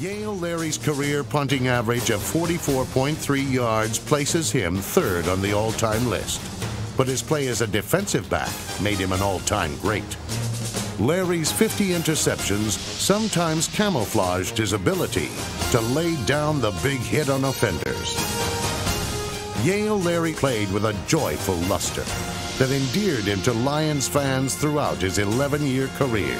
Yale Lary's career punting average of 44.3 yards places him third on the all time list. But his play as a defensive back made him an all time great. Lary's 50 interceptions sometimes camouflaged his ability to lay down the big hit on offenders. Yale Lary played with a joyful luster that endeared him to Lions fans throughout his 11 year career.